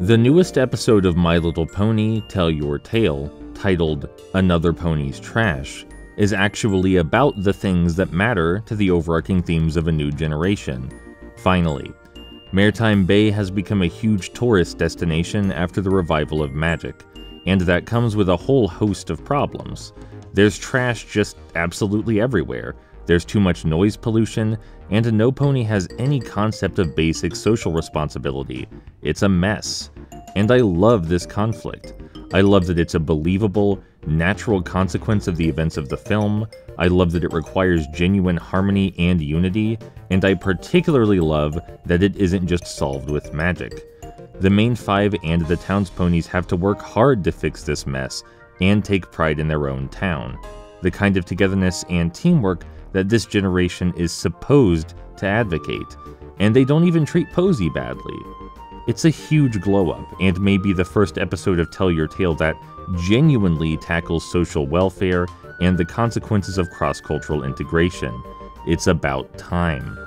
The newest episode of My Little Pony Tell Your Tale, titled Another Pony's Trash, is actually about the things that matter to the overarching themes of a new generation. Finally, Maretime Bay has become a huge tourist destination after the revival of magic, and that comes with a whole host of problems. There's trash just absolutely everywhere, there's too much noise pollution, and no pony has any concept of basic social responsibility. It's a mess. And I love this conflict. I love that it's a believable, natural consequence of the events of the film, I love that it requires genuine harmony and unity, and I particularly love that it isn't just solved with magic. The main five and the town's ponies have to work hard to fix this mess, and take pride in their own town. The kind of togetherness and teamwork that this generation is supposed to advocate, and they don't even treat Posey badly. It's a huge glow up, and may be the first episode of Tell Your Tale that genuinely tackles social welfare and the consequences of cross cultural integration. It's about time.